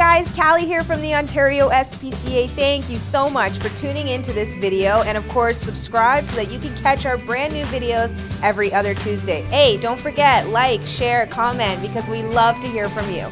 Guys, Callie here from the Ontario SPCA. Thank you so much for tuning into this video and of course subscribe so that you can catch our brand new videos every other Tuesday. Hey, don't forget, like, share, comment because we love to hear from you.